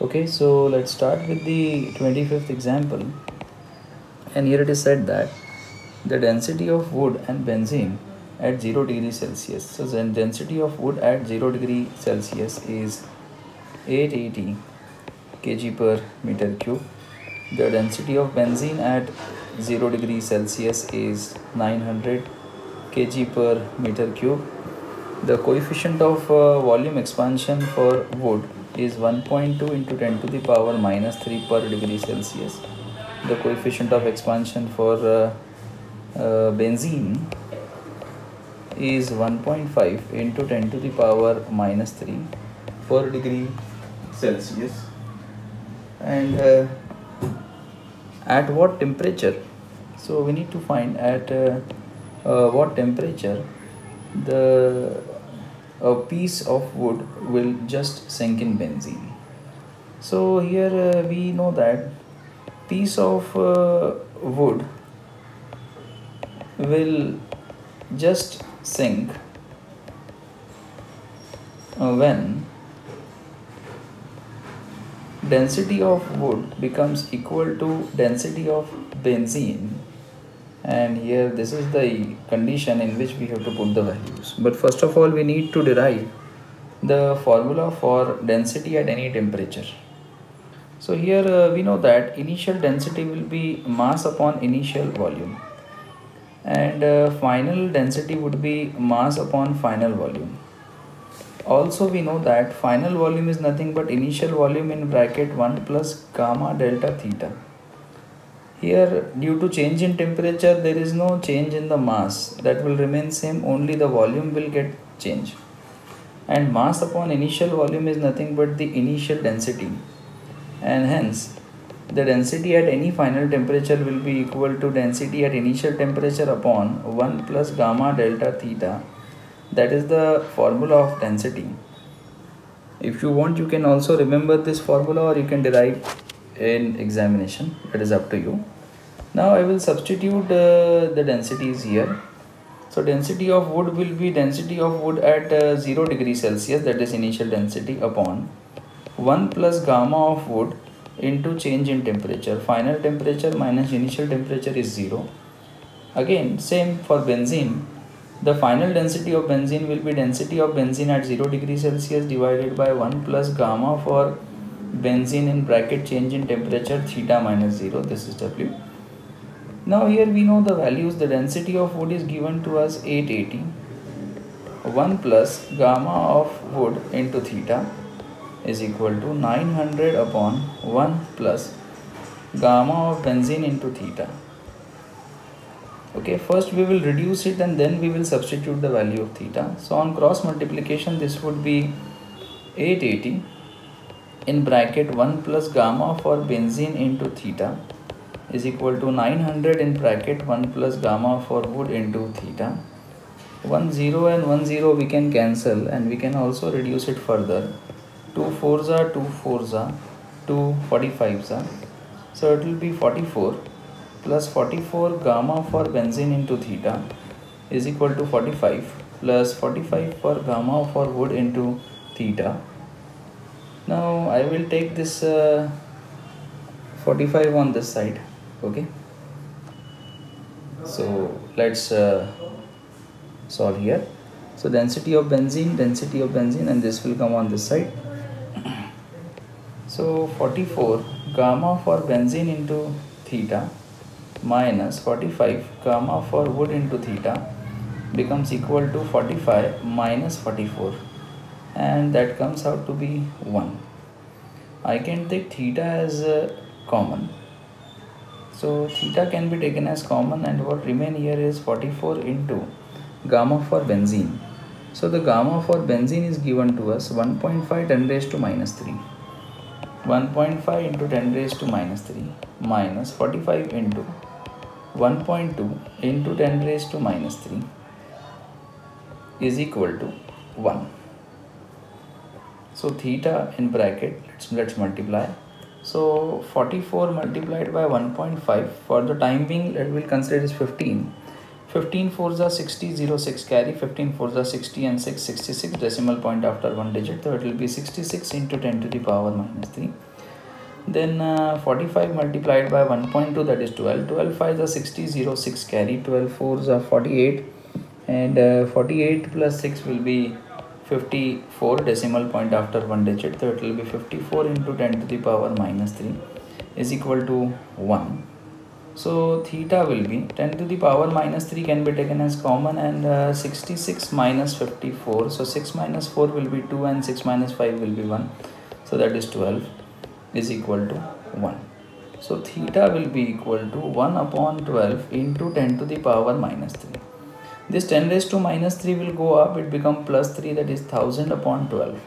Okay, so let's start with the 25th example. And here it is said that the density of wood and benzene at 0 degree Celsius. So the density of wood at 0 degree Celsius is 880 kg per meter cube. The density of benzene at 0 degree Celsius is 900 kg per meter cube. The coefficient of uh, volume expansion for wood is 1.2 into 10 to the power minus 3 per degree Celsius. The coefficient of expansion for uh, uh, benzene is 1.5 into 10 to the power minus 3 per degree Celsius. And uh, at what temperature? So we need to find at uh, uh, what temperature the a piece of wood will just sink in benzene. So here uh, we know that piece of uh, wood will just sink uh, when density of wood becomes equal to density of benzene and here this is the condition in which we have to put the values. But first of all we need to derive the formula for density at any temperature. So here uh, we know that initial density will be mass upon initial volume. And uh, final density would be mass upon final volume. Also we know that final volume is nothing but initial volume in bracket 1 plus gamma delta theta here due to change in temperature there is no change in the mass. That will remain same. Only the volume will get change and mass upon initial volume is nothing but the initial density. And hence the density at any final temperature will be equal to density at initial temperature upon 1 plus gamma delta theta. That is the formula of density. If you want you can also remember this formula or you can derive in examination it is up to you. Now I will substitute uh, the densities here. So density of wood will be density of wood at uh, 0 degree Celsius that is initial density upon 1 plus gamma of wood into change in temperature. Final temperature minus initial temperature is 0 again same for benzene. The final density of benzene will be density of benzene at 0 degree Celsius divided by 1 plus gamma for benzene in bracket change in temperature theta minus 0 this is W. Now here we know the values. The density of wood is given to us 880 1 plus gamma of wood into theta is equal to 900 upon 1 plus gamma of benzene into theta. Okay first we will reduce it and then we will substitute the value of theta. So on cross multiplication this would be 880 in bracket 1 plus gamma for benzene into theta is equal to 900 in bracket 1 plus gamma for wood into theta. 1 0 and 1 0 we can cancel and we can also reduce it further. 2 4s are 2 4s are 2 45s are. So it will be 44 plus 44 gamma for benzene into theta is equal to 45 plus 45 for gamma for wood into theta I will take this uh, 45 on this side okay? So let's uh, solve here. So density of benzene density of benzene and this will come on this side. So 44 gamma for benzene into theta minus 45 gamma for wood into theta becomes equal to 45 minus 44 and that comes out to be 1 I can take theta as uh, common. So theta can be taken as common and what remain here is 44 into gamma for benzene. So the gamma for benzene is given to us 1.5 10 raised to minus 3 1.5 into 10 raised to minus 3 minus 45 into 1.2 into 10 raised to minus 3 is equal to 1 so theta in bracket let's let's multiply. So 44 multiplied by 1.5 for the time being let will consider is 15 15 fours are 60 0 6 carry. 15 fours are 60 and 6 66 decimal point after one digit. So it will be 66 into 10 to the power minus 3 then uh, 45 multiplied by 1.2 that is 12 12 5 are 60 0 6 carry. 12 fours are 48 and uh, 48 plus 6 will be 54 decimal point after one digit so it will be 54 into 10 to the power minus 3 is equal to 1 so theta will be 10 to the power minus 3 can be taken as common and uh, 66 minus 54. So 6 minus 4 will be 2 and 6 minus 5 will be 1. So that is 12 is equal to 1. So theta will be equal to 1 upon 12 into 10 to the power minus 3. This 10 raised to minus 3 will go up. It become plus 3 that is 1000 upon 12.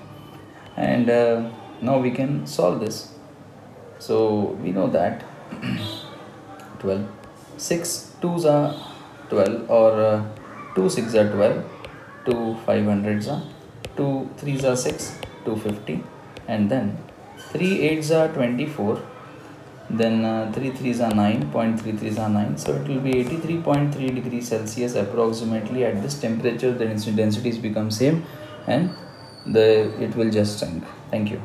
And uh, now we can solve this. So we know that 12 6 2s are 12 or uh, 2 6 are 12 2 500s are 2 3s are 6 250 and then 3 8s are 24 then uh, 3 3s are 9 3s are 9 so it will be 83.3 degrees celsius approximately at this temperature the densities become same and the it will just shrink. Thank you